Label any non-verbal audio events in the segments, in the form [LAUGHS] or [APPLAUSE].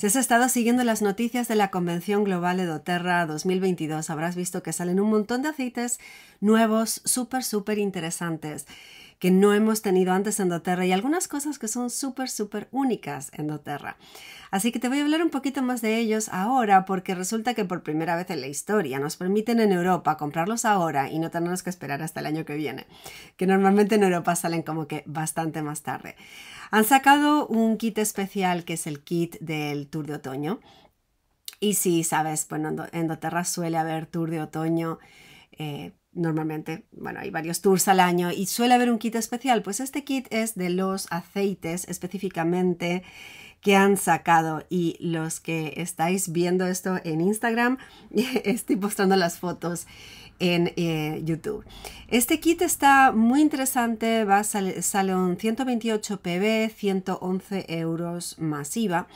Si has estado siguiendo las noticias de la Convención Global de doTERRA 2022, habrás visto que salen un montón de aceites nuevos, súper, súper interesantes, que no hemos tenido antes en doTERRA y algunas cosas que son súper, súper únicas en doTERRA. Así que te voy a hablar un poquito más de ellos ahora porque resulta que por primera vez en la historia nos permiten en Europa comprarlos ahora y no tenemos que esperar hasta el año que viene, que normalmente en Europa salen como que bastante más tarde. Han sacado un kit especial que es el kit del Tour de Otoño. Y si sabes, bueno, en doTERRA suele haber Tour de Otoño. Eh, normalmente, bueno, hay varios tours al año y suele haber un kit especial. Pues este kit es de los aceites específicamente que han sacado y los que estáis viendo esto en Instagram, [LAUGHS] estoy mostrando las fotos en eh, YouTube. Este kit está muy interesante, va, sale un 128 pb, 111 euros masiva.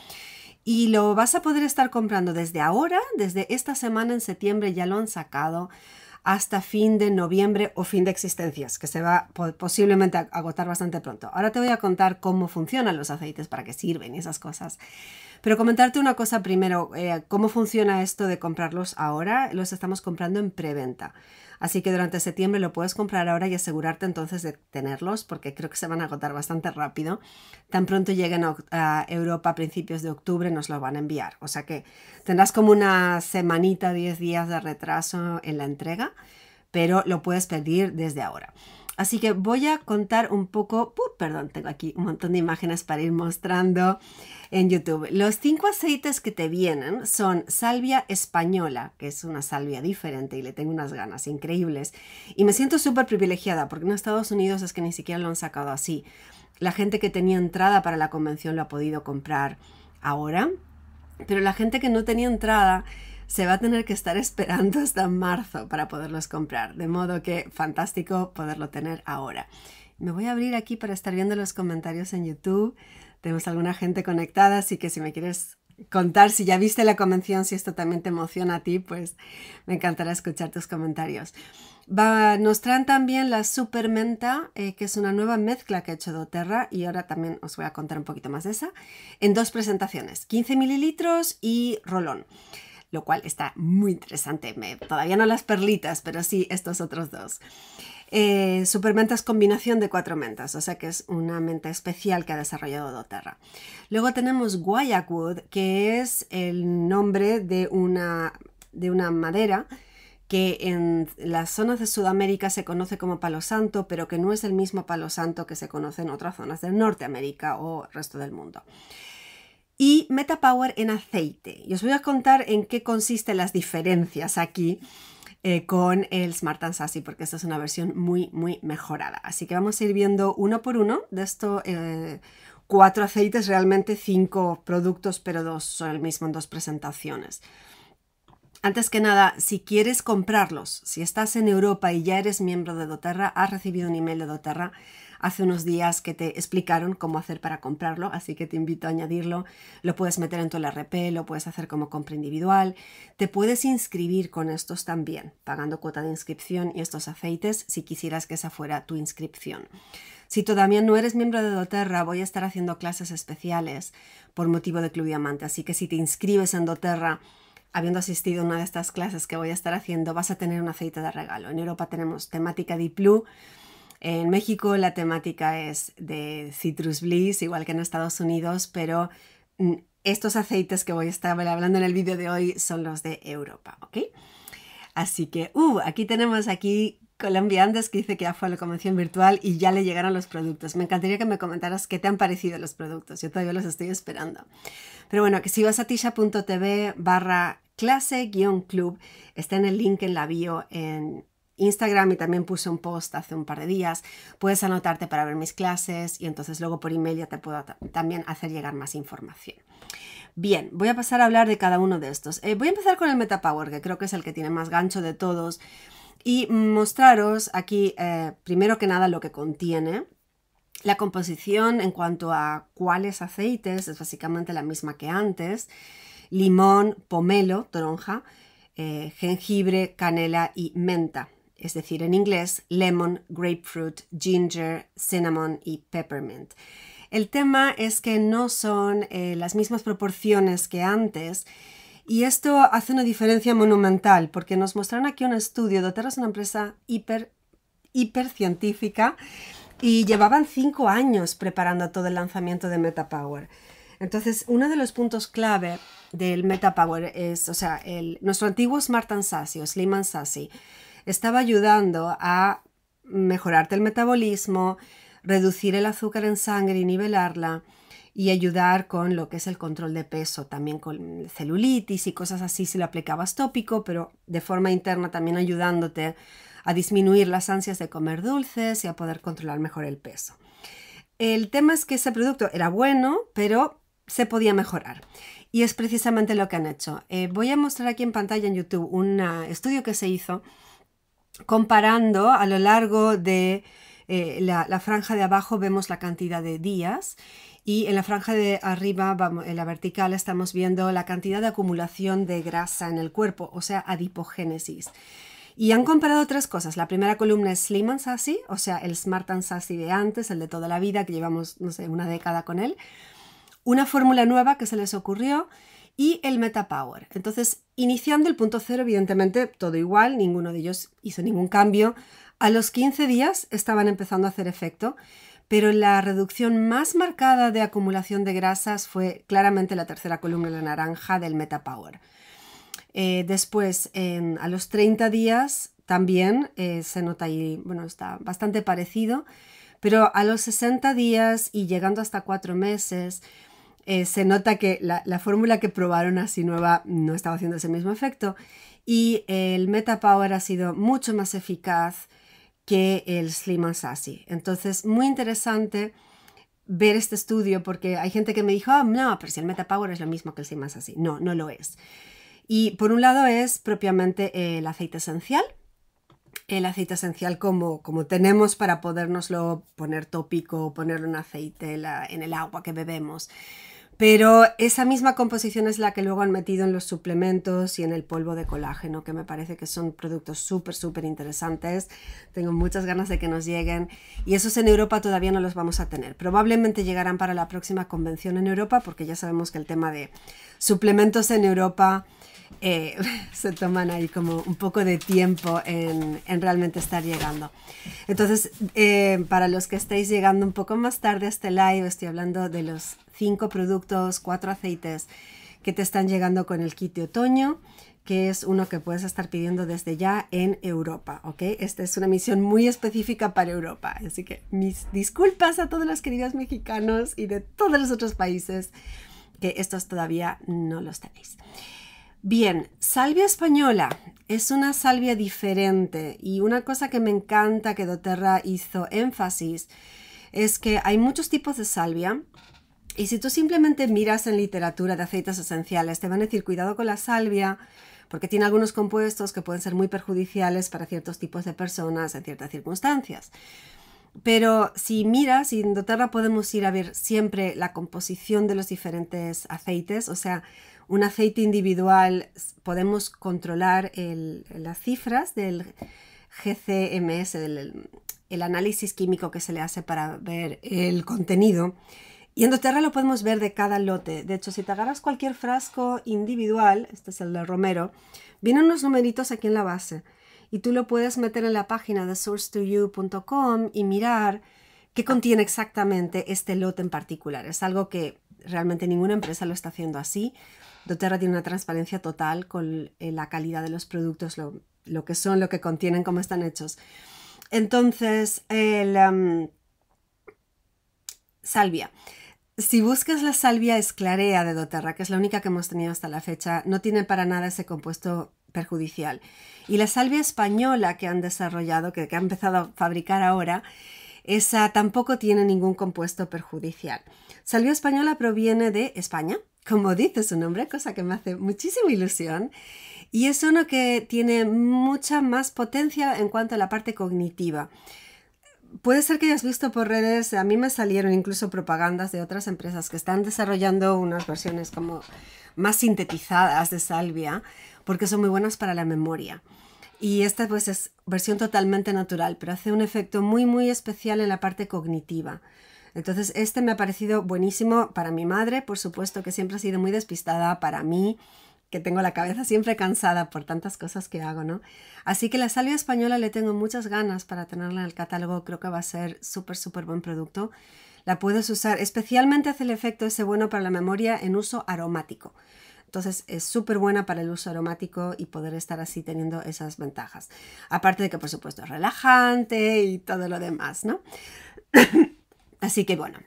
Y lo vas a poder estar comprando desde ahora, desde esta semana en septiembre ya lo han sacado hasta fin de noviembre o fin de existencias, que se va posiblemente a agotar bastante pronto. Ahora te voy a contar cómo funcionan los aceites, para qué sirven y esas cosas. Pero comentarte una cosa primero, eh, cómo funciona esto de comprarlos ahora. Los estamos comprando en preventa. Así que durante septiembre lo puedes comprar ahora y asegurarte entonces de tenerlos porque creo que se van a agotar bastante rápido. Tan pronto lleguen a Europa a principios de octubre nos lo van a enviar. O sea que tendrás como una semanita, 10 días de retraso en la entrega, pero lo puedes pedir desde ahora. Así que voy a contar un poco, perdón, tengo aquí un montón de imágenes para ir mostrando en YouTube. Los cinco aceites que te vienen son salvia española, que es una salvia diferente y le tengo unas ganas increíbles. Y me siento súper privilegiada porque en Estados Unidos es que ni siquiera lo han sacado así. La gente que tenía entrada para la convención lo ha podido comprar ahora, pero la gente que no tenía entrada se va a tener que estar esperando hasta marzo para poderlos comprar. De modo que fantástico poderlo tener ahora. Me voy a abrir aquí para estar viendo los comentarios en YouTube. Tenemos alguna gente conectada, así que si me quieres contar si ya viste la convención, si esto también te emociona a ti, pues me encantará escuchar tus comentarios. nos traen también la Super Menta, eh, que es una nueva mezcla que ha hecho doTERRA y ahora también os voy a contar un poquito más de esa, en dos presentaciones, 15 mililitros y rolón, lo cual está muy interesante. todavía no las perlitas, pero sí estos otros dos. Eh, Supermenta es combinación de cuatro mentas, o sea que es una menta especial que ha desarrollado doTERRA. Luego tenemos Guayacwood, que es el nombre de una, de una madera que en las zonas de Sudamérica se conoce como palo santo, pero que no es el mismo palo santo que se conoce en otras zonas de Norteamérica o resto del mundo. Y Metapower en aceite. Y os voy a contar en qué consisten las diferencias aquí eh, con el Smart Sassy porque esta es una versión muy, muy mejorada. Así que vamos a ir viendo uno por uno de estos eh, cuatro aceites, realmente cinco productos, pero dos son el mismo en dos presentaciones. Antes que nada, si quieres comprarlos, si estás en Europa y ya eres miembro de doTERRA, has recibido un email de doTERRA hace unos días que te explicaron cómo hacer para comprarlo, así que te invito a añadirlo. Lo puedes meter en tu LRP, lo puedes hacer como compra individual. Te puedes inscribir con estos también, pagando cuota de inscripción y estos aceites si quisieras que esa fuera tu inscripción. Si todavía no eres miembro de doTERRA, voy a estar haciendo clases especiales por motivo de Club Diamante, así que si te inscribes en doTERRA, habiendo asistido a una de estas clases que voy a estar haciendo, vas a tener un aceite de regalo. En Europa tenemos temática Diplu en México la temática es de Citrus Bliss, igual que en Estados Unidos, pero mm, estos aceites que voy a estar hablando en el vídeo de hoy son los de Europa, ¿ok? Así que, uh, aquí tenemos aquí Colombia Andes que dice que ya fue a la convención virtual y ya le llegaron los productos. Me encantaría que me comentaras qué te han parecido los productos. Yo todavía los estoy esperando. Pero bueno, que si vas a tisha.tv barra clase-club, está en el link en la bio en, Instagram y también puse un post hace un par de días. Puedes anotarte para ver mis clases y entonces luego por email ya te puedo también hacer llegar más información. Bien, voy a pasar a hablar de cada uno de estos. Eh, voy a empezar con el MetaPower, que creo que es el que tiene más gancho de todos, y mostraros aquí, eh, primero que nada, lo que contiene. La composición en cuanto a cuáles aceites es básicamente la misma que antes. Limón, pomelo, toronja, eh, jengibre, canela y menta es decir, en inglés lemon, grapefruit, ginger, cinnamon y peppermint. El tema es que no son eh, las mismas proporciones que antes y esto hace una diferencia monumental porque nos mostraron aquí un estudio. doTERRA es una empresa hiper, hiper científica y llevaban cinco años preparando todo el lanzamiento de MetaPower. Entonces, uno de los puntos clave del MetaPower es, o sea, nuestro antiguo Smart Sassy o Slim Sassy estaba ayudando a mejorarte el metabolismo, reducir el azúcar en sangre y nivelarla y ayudar con lo que es el control de peso, también con celulitis y cosas así si lo aplicabas tópico, pero de forma interna también ayudándote a disminuir las ansias de comer dulces y a poder controlar mejor el peso. El tema es que ese producto era bueno, pero se podía mejorar. Y es precisamente lo que han hecho. Eh, voy a mostrar aquí en pantalla en YouTube un estudio que se hizo comparando a lo largo de eh, la, franja de abajo vemos la cantidad de días y en la franja de arriba, en la vertical, estamos viendo la cantidad de acumulación de grasa en el cuerpo, o sea, adipogénesis. Y han comparado tres cosas. La primera columna es Slim and Sassy, o sea, el Smart and Sassy de antes, el de toda la vida, que llevamos, no sé, una década con él. Una fórmula nueva que se les ocurrió y el Meta Power. Entonces, iniciando el punto cero, evidentemente, todo igual, ninguno de ellos hizo ningún cambio. A los 15 días estaban empezando a hacer efecto, pero la reducción más marcada de acumulación de grasas fue claramente la tercera columna, la naranja del MetaPower. Eh, después, a los 30 días también eh, se nota ahí, bueno, está bastante parecido, pero a los 60 días y llegando hasta 4 meses, eh, se nota que la, la, fórmula que probaron así nueva no estaba haciendo ese mismo efecto y el MetaPower ha sido mucho más eficaz que el Slim and Sassy. Entonces, muy interesante ver este estudio porque hay gente que me dijo, oh, no, pero si el MetaPower es lo mismo que el Slim and Sassy. No, no lo es. Y por un lado es propiamente el aceite esencial, el aceite esencial como, como tenemos para podernoslo poner tópico, ponerlo en aceite en el agua que bebemos. Pero esa misma composición es la que luego han metido en los suplementos y en el polvo de colágeno, que me parece que son productos súper, súper interesantes. Tengo muchas ganas de que nos lleguen y esos en Europa todavía no los vamos a tener. Probablemente llegarán para la próxima convención en Europa, porque ya sabemos que el tema de suplementos en Europa eh, [LAUGHS] se toman ahí como un poco de tiempo en, realmente estar llegando. Entonces, eh, para los que estáis llegando un poco más tarde a este live, estoy hablando de los cinco productos, cuatro aceites que te están llegando con el kit de otoño que es uno que puedes estar pidiendo desde ya en Europa, ¿ok? Esta es una misión muy específica para Europa, así que mis disculpas a todos los queridos mexicanos y de todos los otros países que estos todavía no los tenéis. Bien, salvia española es una salvia diferente y una cosa que me encanta que doTERRA hizo énfasis es que hay muchos tipos de salvia y si tú simplemente miras en literatura de aceites esenciales te van a decir cuidado con la salvia porque tiene algunos compuestos que pueden ser muy perjudiciales para ciertos tipos de personas en ciertas circunstancias. Pero si miras, y en doTERRA podemos ir a ver siempre la composición de los diferentes aceites, o sea, un aceite individual podemos controlar las cifras del GCMS, el análisis químico que se le hace para ver el contenido. Y en doTERRA lo podemos ver de cada lote. De hecho, si te agarras cualquier frasco individual, este es el de Romero, vienen unos numeritos aquí en la base. Y tú lo puedes meter en la página de source2you.com y mirar qué contiene exactamente este lote en particular. Es algo que realmente ninguna empresa lo está haciendo así doTERRA tiene una transparencia total con eh, la calidad de los productos, lo, que son, lo que contienen, cómo están hechos. Entonces, el, salvia. Si buscas la salvia esclarea de doTERRA, que es la única que hemos tenido hasta la fecha, no tiene para nada ese compuesto perjudicial. Y la salvia española que han desarrollado, que, que han empezado a fabricar ahora, esa tampoco tiene ningún compuesto perjudicial. Salvia española proviene de España, como dice su nombre, cosa que me hace muchísima ilusión. Y es uno que tiene mucha más potencia en cuanto a la parte cognitiva. Puede ser que hayas visto por redes, a mí me salieron incluso propagandas de otras empresas que están desarrollando unas versiones como más sintetizadas de salvia, porque son muy buenas para la memoria. Y esta pues es versión totalmente natural, pero hace un efecto muy muy especial en la parte cognitiva. Entonces, este me ha parecido buenísimo para mi madre, por supuesto, que siempre ha sido muy despistada, para mí, que tengo la cabeza siempre cansada por tantas cosas que hago, ¿no? Así que la salvia española le tengo muchas ganas para tenerla en el catálogo, creo que va a ser súper, súper buen producto. La puedes usar, especialmente hace el efecto ese bueno para la memoria en uso aromático. Entonces es súper buena para el uso aromático y poder estar así teniendo esas ventajas. Aparte de que por supuesto es relajante y todo lo demás, ¿no? [COUGHS] así que bueno,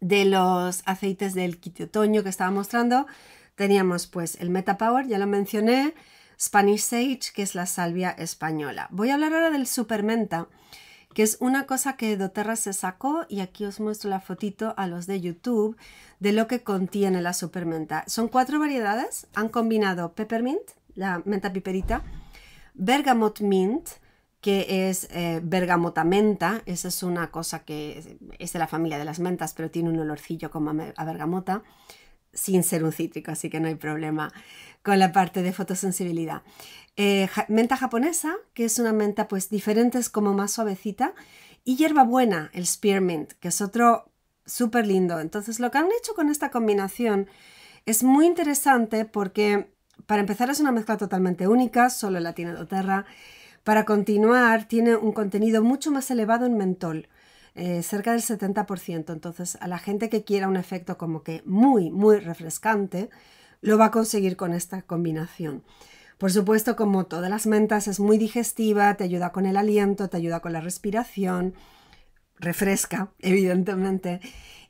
de los aceites del kit de otoño que estaba mostrando, teníamos pues el Meta Power, ya lo mencioné, Spanish Sage, que es la salvia española. Voy a hablar ahora del Super Menta que es una cosa que doTERRA se sacó y aquí os muestro la fotito a los de YouTube de lo que contiene la supermenta. Son cuatro variedades, han combinado peppermint, la menta piperita, bergamot mint, que es eh, bergamota menta, esa es una cosa que es de la familia de las mentas, pero tiene un olorcillo como a bergamota, sin ser un cítrico, así que no hay problema con la parte de fotosensibilidad. Eh, menta japonesa, que es una menta pues diferente, es como más suavecita, y hierbabuena, el spearmint, que es otro súper lindo. Entonces lo que han hecho con esta combinación es muy interesante porque para empezar es una mezcla totalmente única, solo la tiene doTERRA. Para continuar tiene un contenido mucho más elevado en mentol. Eh, cerca del 70%. Entonces, a la gente que quiera un efecto como que muy, muy refrescante, lo va a conseguir con esta combinación. Por supuesto, como todas las mentas, es muy digestiva, te ayuda con el aliento, te ayuda con la respiración, refresca, [LAUGHS] evidentemente.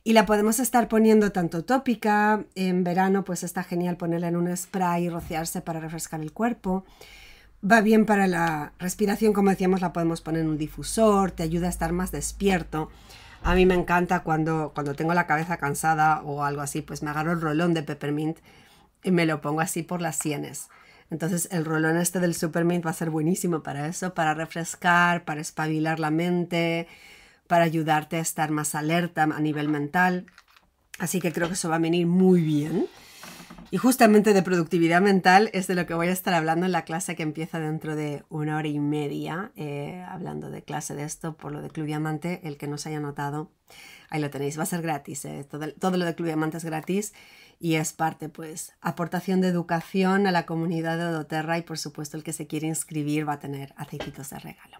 Y la podemos estar poniendo tanto tópica, en verano pues está genial ponerla en un spray y rociarse para refrescar el cuerpo. Va bien para la respiración, como decíamos, la podemos poner en un difusor, te ayuda a estar más despierto. A mí me encanta cuando, cuando tengo la cabeza cansada o algo así, pues me agarro el rolón de peppermint y me lo pongo así por las sienes. Entonces el rolón este del Supermint va a ser buenísimo para eso, para refrescar, para espabilar la mente, para ayudarte a estar más alerta a nivel mental. Así que creo que eso va a venir muy bien. Y justamente de productividad mental es de lo que voy a estar hablando en la clase que empieza dentro de una hora y media, eh, hablando de clase de esto por lo de Club Diamante, el que no se haya notado, ahí lo tenéis, va a ser gratis, eh, todo, todo, lo de Club Diamante es gratis y es parte, pues, aportación de educación a la comunidad de Doterra y por supuesto el que se quiere inscribir va a tener aceititos de regalo.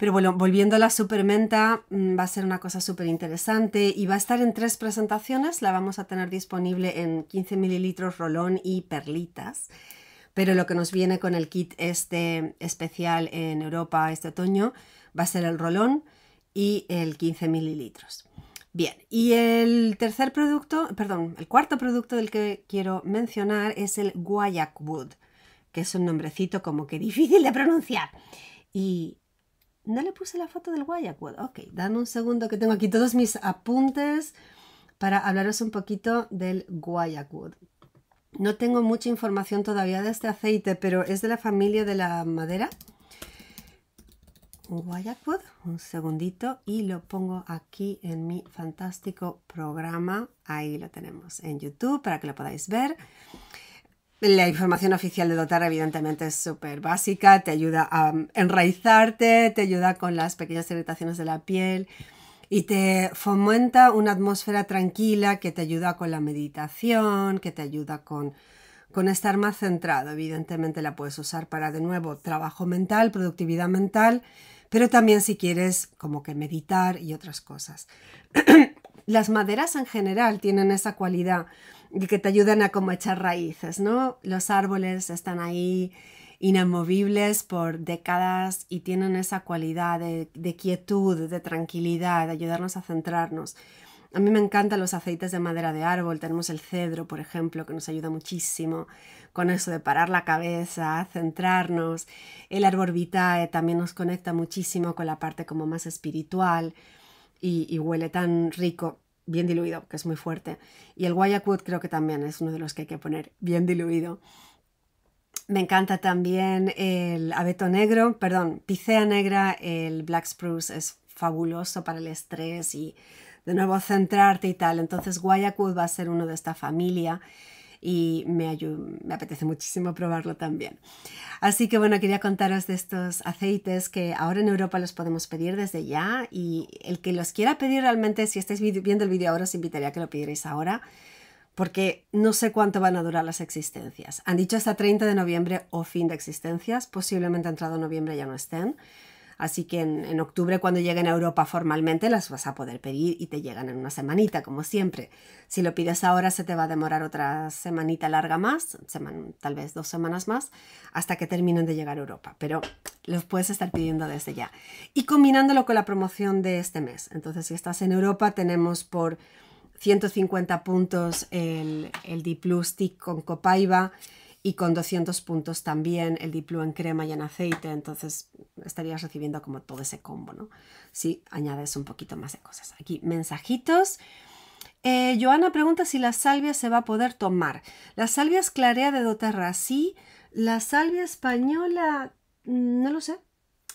Pero bueno, volviendo a la supermenta, mm, va a ser una cosa súper interesante y va a estar en tres presentaciones. La vamos a tener disponible en 15 mililitros rolón y perlitas. Pero lo que nos viene con el kit este especial en Europa este otoño va a ser el rolón y el 15 mililitros. Bien, y el tercer producto, perdón, el cuarto producto del que quiero mencionar es el Guayak Wood, que es un nombrecito como que [LAUGHS] difícil de pronunciar. Y no le puse la foto del Guayak Wood. Ok, dame un segundo que tengo aquí todos mis apuntes para hablaros un poquito del Guayak Wood. No tengo mucha información todavía de este aceite, pero es de la familia de la madera Guayacwood, un segundito, y lo pongo aquí en mi fantástico programa. Ahí lo tenemos en YouTube para que lo podáis ver. La información oficial de Dotar evidentemente es súper básica, te ayuda a enraizarte, te ayuda con las pequeñas irritaciones de la piel y te fomenta una atmósfera tranquila que te ayuda con la meditación, que te ayuda con, con estar más centrado. Evidentemente la puedes usar para de nuevo trabajo mental, productividad mental, pero también si quieres como que meditar y otras cosas. [CLEARS THROAT] Las maderas en general tienen esa cualidad de que te ayudan a como echar raíces, ¿no? Los árboles están ahí inamovibles por décadas y tienen esa cualidad de, quietud, de tranquilidad, de ayudarnos a centrarnos. A mí me encantan los aceites de madera de árbol. Tenemos el cedro, por ejemplo, que nos ayuda muchísimo con eso de parar la cabeza, centrarnos. El árbol vitae también nos conecta muchísimo con la parte como más espiritual y, huele tan rico, bien diluido, que es muy fuerte. Y el guayacud creo que también es uno de los que hay que poner bien diluido. Me encanta también el abeto negro, perdón, picea negra, el black spruce es fabuloso para el estrés y de nuevo centrarte y tal. Entonces Guayacut va a ser uno de esta familia. Y me, apetece muchísimo probarlo también. Así que bueno, quería contaros de estos aceites que ahora en Europa los podemos pedir desde ya y el que los quiera pedir realmente, si estáis viendo el vídeo ahora, os invitaría a que lo pidierais ahora porque no sé cuánto van a durar las existencias. Han dicho hasta 30 de noviembre o fin de existencias, posiblemente entrado noviembre ya no estén. Así que en, octubre, cuando lleguen a Europa formalmente, las vas a poder pedir y te llegan en una semanita, como siempre. Si lo pides ahora, se te va a demorar otra semanita larga más, tal vez dos semanas más, hasta que terminen de llegar a Europa. Pero los puedes estar pidiendo desde ya. Y combinándolo con la promoción de este mes. Entonces, si estás en Europa, tenemos por 150 puntos el, el Diplu Stick con Copaiba y con 200 puntos también el Diplo en crema y en aceite, entonces estarías recibiendo como todo ese combo, ¿no? Si añades un poquito más de cosas. Aquí, mensajitos. Eh, Joana pregunta si la salvia se va a poder tomar. La salvia es clarea de doTERRA, sí. La salvia española, mm, no lo sé.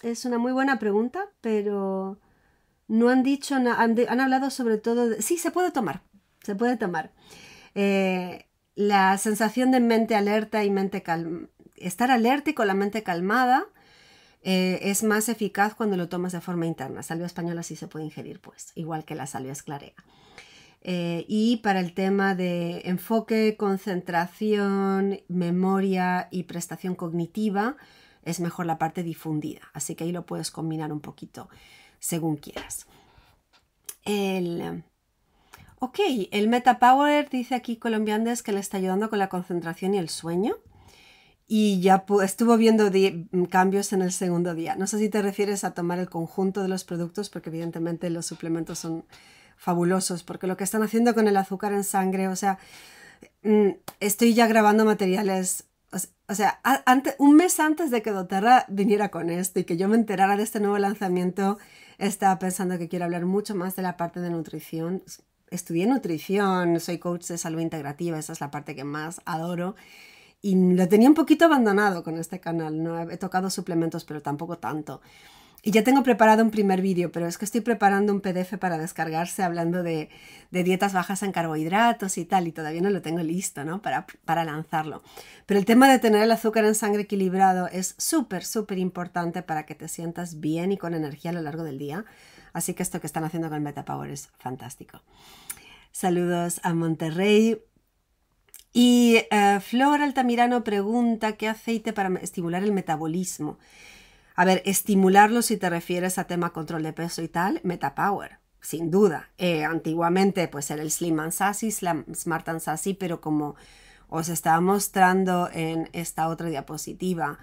Es una muy buena pregunta, pero no han dicho, han, han hablado sobre todo de... Sí, se puede tomar, se puede tomar. Eh, la sensación de mente alerta y mente calma, estar alerta y con la mente calmada eh, es más eficaz cuando lo tomas de forma interna. Salvia española sí se puede ingerir, pues, igual que la salvia esclarea. Eh, y para el tema de enfoque, concentración, memoria y prestación cognitiva, es mejor la parte difundida. Así que ahí lo puedes combinar un poquito según quieras. El, Ok, el MetaPower dice aquí Colombiandes que le está ayudando con la concentración y el sueño. Y ya estuvo viendo mm, cambios en el segundo día. No sé si te refieres a tomar el conjunto de los productos, porque evidentemente los suplementos son fabulosos, porque lo que están haciendo con el azúcar en sangre, o sea, mm, estoy ya grabando materiales, o sea, un mes antes de que doTERRA viniera con esto y que yo me enterara de este nuevo lanzamiento, estaba pensando que quiero hablar mucho más de la parte de nutrición estudié nutrición, soy coach de salud integrativa, esa es la parte que más adoro. Y lo tenía un poquito abandonado con este canal, no he tocado suplementos, pero tampoco tanto. Y ya tengo preparado un primer vídeo, pero es que estoy preparando un PDF para descargarse hablando de, dietas bajas en carbohidratos y tal, y todavía no lo tengo listo, ¿no? Para, para lanzarlo. Pero el tema de tener el azúcar en sangre equilibrado es súper, súper importante para que te sientas bien y con energía a lo largo del día. Así que esto que están haciendo con MetaPower es fantástico. Saludos a Monterrey. Y uh, Flor Altamirano pregunta qué aceite para estimular el metabolismo. A ver, estimularlo si te refieres a tema control de peso y tal, MetaPower, sin duda. Eh, antiguamente pues era el Slim and Sassy, Smart and Sassy, pero como os estaba mostrando en esta otra diapositiva,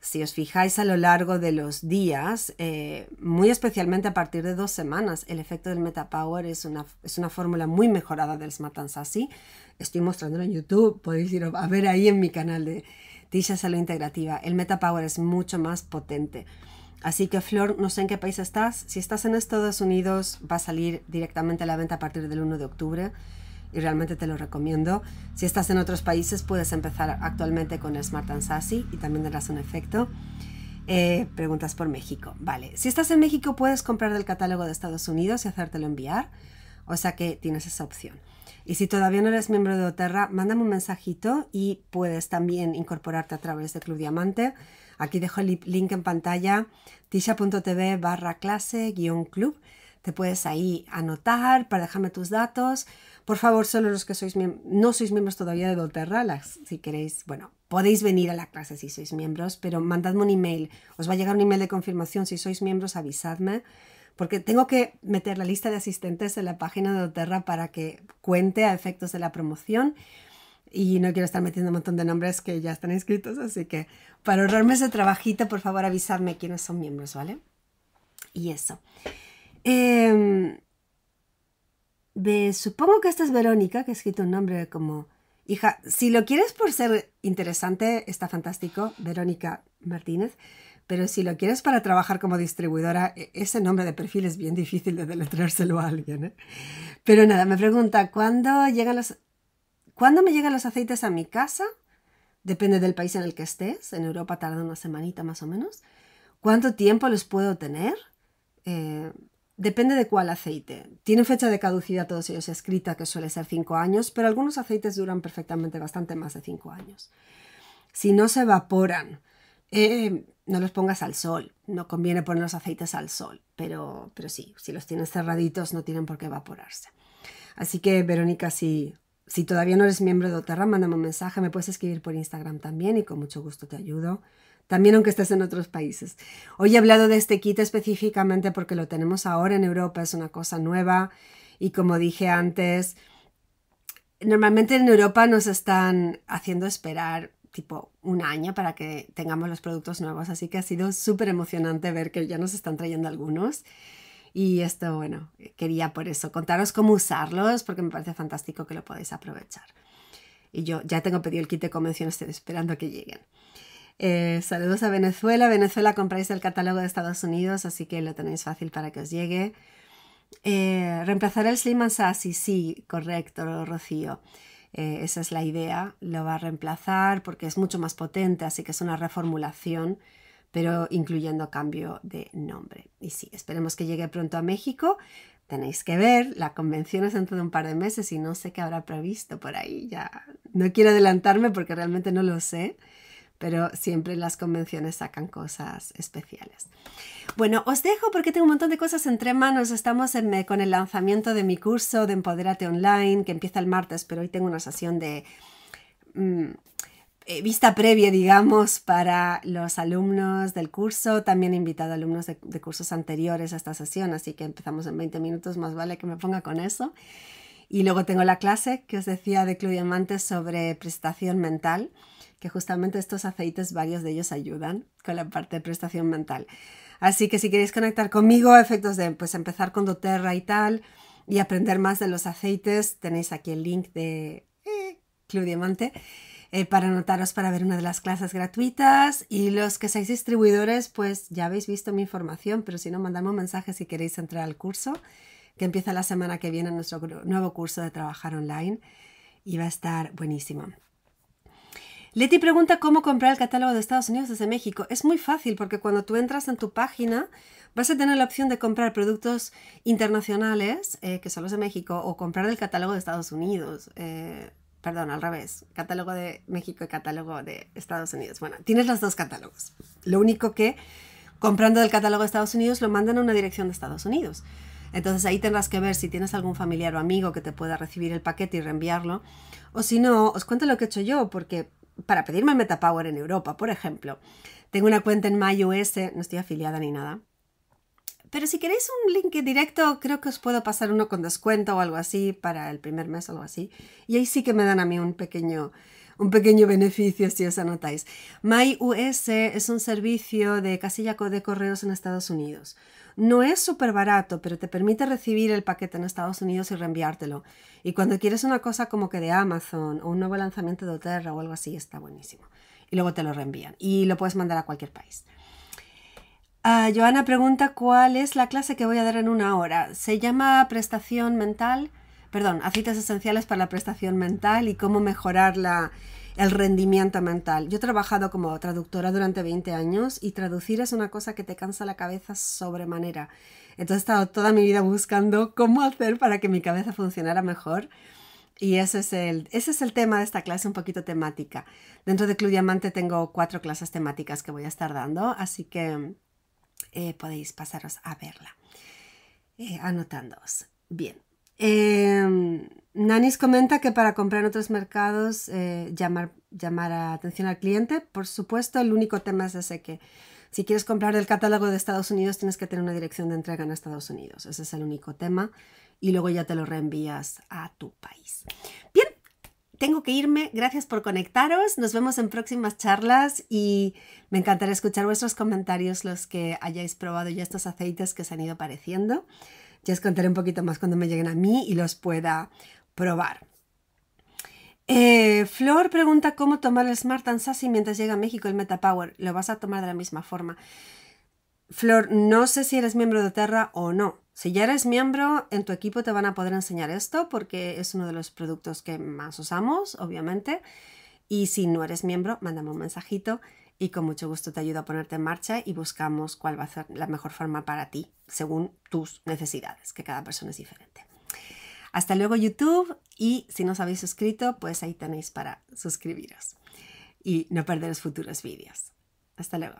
si os fijáis a lo largo de los días, eh, muy especialmente a partir de dos semanas, el efecto del MetaPower es una, es una fórmula muy mejorada del Smart Sassy. Estoy mostrándolo en YouTube, podéis ir a ver ahí en mi canal de Tisha Salud Integrativa. El MetaPower es mucho más potente. Así que Flor, no sé en qué país estás. Si estás en Estados Unidos, va a salir directamente a la venta a partir del 1 de octubre y realmente te lo recomiendo. Si estás en otros países, puedes empezar actualmente con Smart and Sassy y también tendrás un efecto. Eh, preguntas por México. Vale, si estás en México, puedes comprar del catálogo de Estados Unidos y hacértelo enviar. O sea que tienes esa opción. Y si todavía no eres miembro de Oterra, mándame un mensajito y puedes también incorporarte a través de Club Diamante. Aquí dejo el link en pantalla, tisha.tv barra clase guion club. Te puedes ahí anotar para dejarme tus datos por favor, solo los que sois no sois miembros todavía de doTERRA, si queréis, bueno, podéis venir a la clase si sois miembros, pero mandadme un email. Os va a llegar un email de confirmación. Si sois miembros, avisadme. Porque tengo que meter la lista de asistentes en la página de doTERRA para que cuente a efectos de la promoción. Y no quiero estar metiendo un montón de nombres que ya están inscritos, así que para ahorrarme ese trabajito, por favor avisadme quiénes son miembros, ¿vale? Y eso. Eh, supongo que esta es Verónica, que ha escrito un nombre como hija. Si lo quieres por ser interesante, está fantástico, Verónica Martínez. Pero si lo quieres para trabajar como distribuidora, e, ese nombre de perfil es bien difícil de deletreárselo a alguien. ¿eh? Pero nada, me pregunta, ¿cuándo, llegan los, ¿cuándo me llegan los aceites a mi casa? Depende del país en el que estés. En Europa tarda una semanita más o menos. ¿Cuánto tiempo los puedo tener? Eh, Depende de cuál aceite. Tienen fecha de caducidad todos ellos escrita, que suele ser 5 años, pero algunos aceites duran perfectamente bastante más de 5 años. Si no se evaporan, eh, no los pongas al sol. No conviene poner los aceites al sol, pero, pero sí, si los tienes cerraditos no tienen por qué evaporarse. Así que, Verónica, si, si todavía no eres miembro de Oterra, mándame un mensaje, me puedes escribir por Instagram también y con mucho gusto te ayudo también aunque estés en otros países. Hoy he hablado de este kit específicamente porque lo tenemos ahora en Europa, es una cosa nueva y como dije antes, normalmente en Europa nos están haciendo esperar tipo un año para que tengamos los productos nuevos, así que ha sido súper emocionante ver que ya nos están trayendo algunos. Y esto, bueno, quería por eso contaros cómo usarlos porque me parece fantástico que lo podáis aprovechar. Y yo ya tengo pedido el kit de convención, estoy esperando que lleguen. Eh, saludos a Venezuela. Venezuela compráis el catálogo de Estados Unidos, así que lo tenéis fácil para que os llegue. Eh, reemplazar el Slim and Sassy, sí, correcto, Rocío. Eh, esa es la idea. Lo va a reemplazar porque es mucho más potente, así que es una reformulación, pero incluyendo cambio de nombre. Y sí, esperemos que llegue pronto a México. Tenéis que ver, la convención es dentro de un par de meses y no sé qué habrá previsto por ahí. Ya no quiero adelantarme porque realmente no lo sé pero siempre las convenciones sacan cosas especiales. Bueno, os dejo porque tengo un montón de cosas entre manos. Estamos en, con el lanzamiento de mi curso de Empoderate Online, que empieza el martes, pero hoy tengo una sesión de mm, eh, vista previa, digamos, para los alumnos del curso. También he invitado alumnos de, cursos anteriores a esta sesión, así que empezamos en 20 minutos, más vale que me ponga con eso. Y luego tengo la clase que os decía de Claudia Mantes sobre prestación mental que justamente estos aceites, varios de ellos ayudan con la parte de prestación mental. Así que si queréis conectar conmigo efectos de pues, empezar con doTERRA y tal, y aprender más de los aceites, tenéis aquí el link de eh, Club Diamante eh, para anotaros para ver una de las clases gratuitas. Y los que seáis distribuidores, pues ya habéis visto mi información, pero si no, mandadme un mensaje si queréis entrar al curso, que empieza la semana que viene nuestro nuevo curso de trabajar online y va a estar buenísimo. Leti pregunta cómo comprar el catálogo de Estados Unidos desde México. Es muy fácil porque cuando tú entras en tu página vas a tener la opción de comprar productos internacionales, eh, que son los de México, o comprar el catálogo de Estados Unidos. Eh, perdón, al revés. Catálogo de México y catálogo de Estados Unidos. Bueno, tienes los dos catálogos. Lo único que comprando el catálogo de Estados Unidos lo mandan a una dirección de Estados Unidos. Entonces ahí tendrás que ver si tienes algún familiar o amigo que te pueda recibir el paquete y reenviarlo. O si no, os cuento lo que he hecho yo, porque para pedirme MetaPower en Europa, por ejemplo. Tengo una cuenta en MyOS, no estoy afiliada ni nada. Pero si queréis un link directo, creo que os puedo pasar uno con descuento o algo así para el primer mes o algo así. Y ahí sí que me dan a mí un pequeño, un pequeño beneficio si os anotáis. MyUS es un servicio de casilla de correos en Estados Unidos. No es súper barato, pero te permite recibir el paquete en Estados Unidos y reenviártelo. Y cuando quieres una cosa como que de Amazon o un nuevo lanzamiento de Oterra o algo así, está buenísimo. Y luego te lo reenvían. Y lo puedes mandar a cualquier país. Uh, Joana pregunta cuál es la clase que voy a dar en una hora. Se llama prestación mental, perdón, aceites esenciales para la prestación mental y cómo mejorar la, el rendimiento mental. Yo he trabajado como traductora durante 20 años y traducir es una cosa que te cansa la cabeza sobremanera. Entonces he estado toda mi vida buscando cómo hacer para que mi cabeza funcionara mejor. Y ese es, el, ese es el tema de esta clase, un poquito temática. Dentro de Club Diamante tengo cuatro clases temáticas que voy a estar dando, así que eh, podéis pasaros a verla. Eh, anotándoos. Bien. Eh, Nanis comenta que para comprar en otros mercados, eh, llamar, llamar a atención al cliente. Por supuesto, el único tema es ese que si quieres comprar el catálogo de Estados Unidos, tienes que tener una dirección de entrega en Estados Unidos. Ese es el único tema. Y luego ya te lo reenvías a tu país. Bien, tengo que irme. Gracias por conectaros. Nos vemos en próximas charlas y me encantará escuchar vuestros comentarios, los que hayáis probado ya estos aceites que se han ido apareciendo. Ya os contaré un poquito más cuando me lleguen a mí y los pueda probar. Eh, Flor pregunta cómo tomar el Smart and Sassy mientras llega a México el MetaPower. Lo vas a tomar de la misma forma. Flor, no sé si eres miembro de Terra o no. Si ya eres miembro, en tu equipo te van a poder enseñar esto porque es uno de los productos que más usamos, obviamente. Y si no eres miembro, mándame un mensajito y con mucho gusto te ayudo a ponerte en marcha y buscamos cuál va a ser la mejor forma para ti según tus necesidades, que cada persona es diferente. Hasta luego YouTube y si no os habéis suscrito, pues ahí tenéis para suscribiros y no perder los futuros vídeos. Hasta luego.